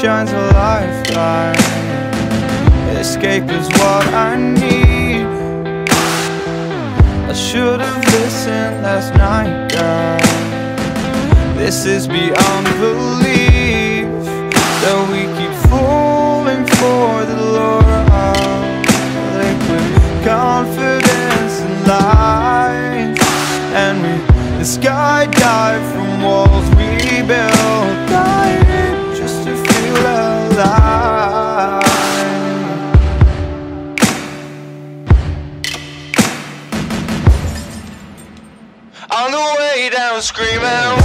shines a lifeline Escape is what I need. I should've listened last night, girl. This is beyond belief That we keep falling for the lure of Liquid confidence and lies And we skydive from walls we build screaming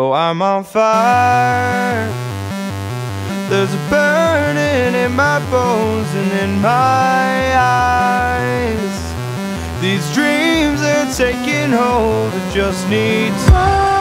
Oh, I'm on fire. There's a burning in my bones and in my eyes. These dreams are taking hold, I just need time.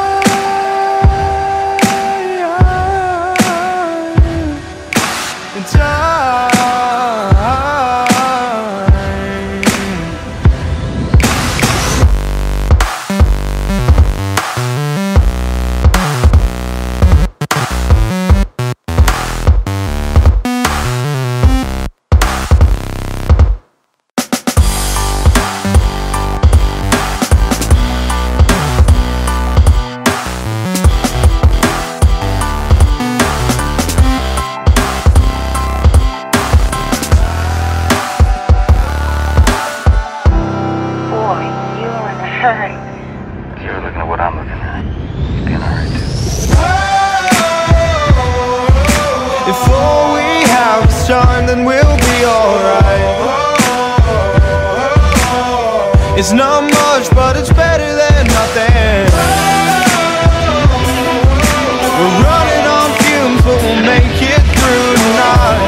We're running on fumes, but we'll make it through tonight.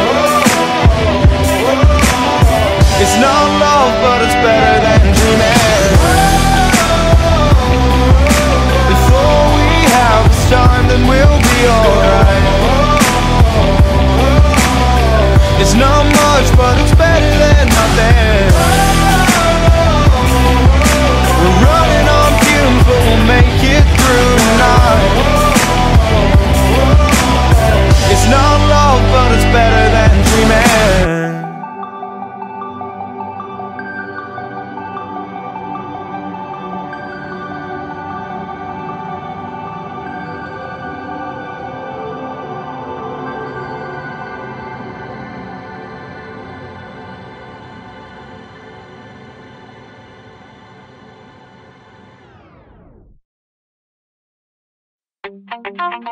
It's not love, but it's better than dreaming. Before we have time, then we'll be alright.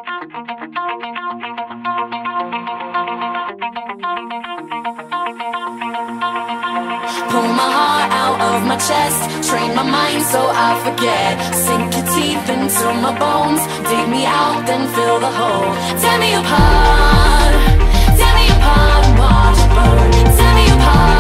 Pull my heart out of my chest, train my mind so I forget. Sink your teeth into my bones, dig me out, then fill the hole. Tear me apart, tear me apart, watch it burn. Tear me apart.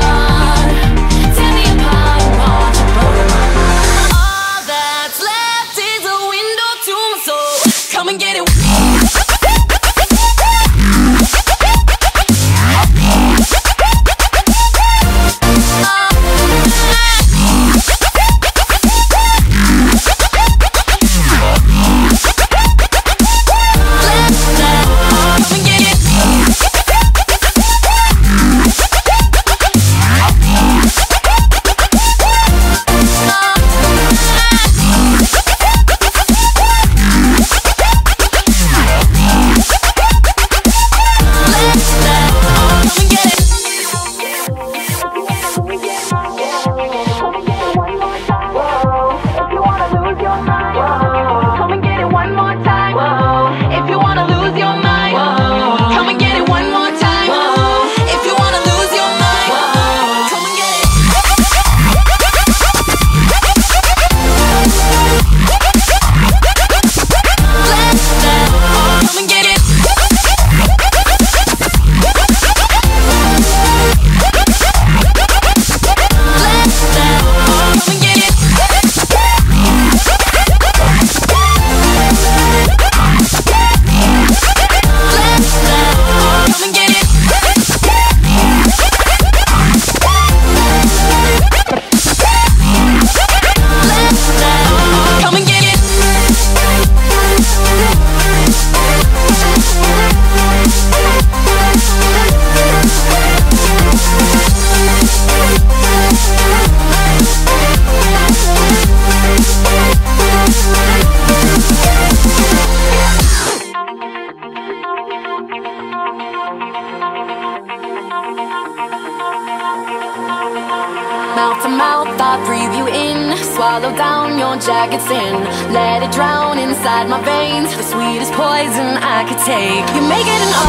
inside my veins The sweetest poison I could take. You make it an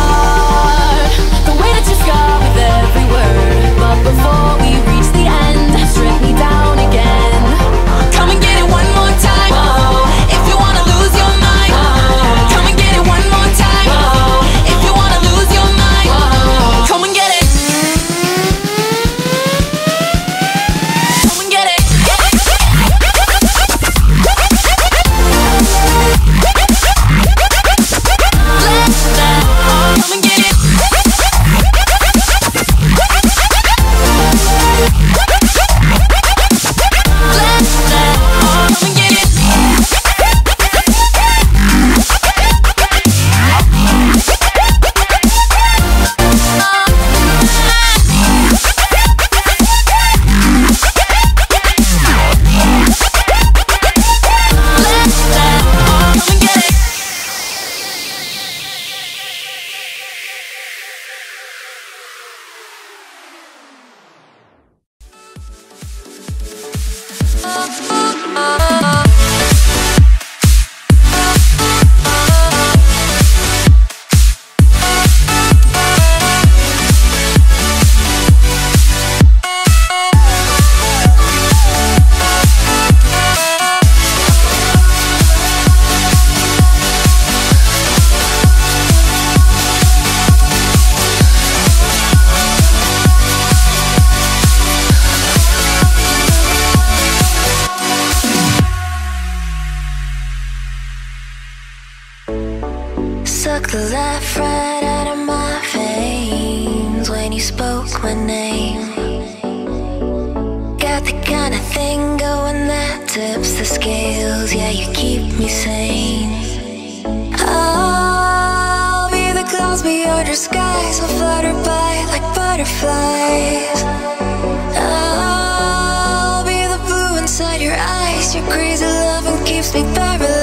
oh. Leaves me paralyzed.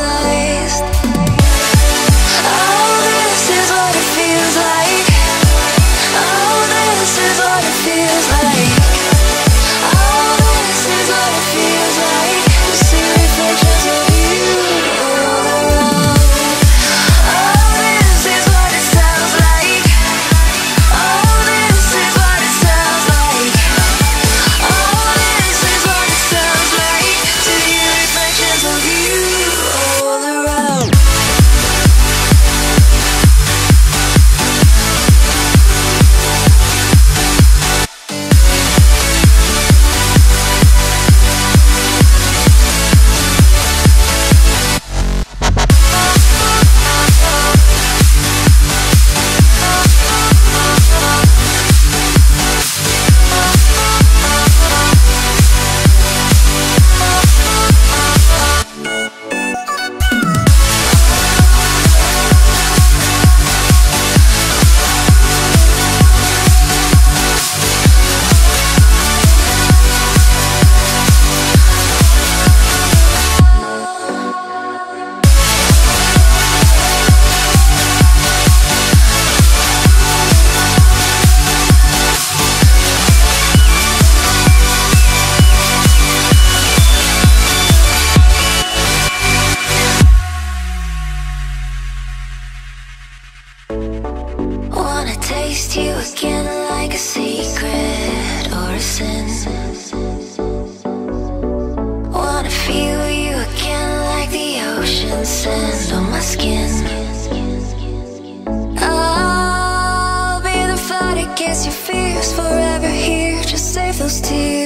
those tears.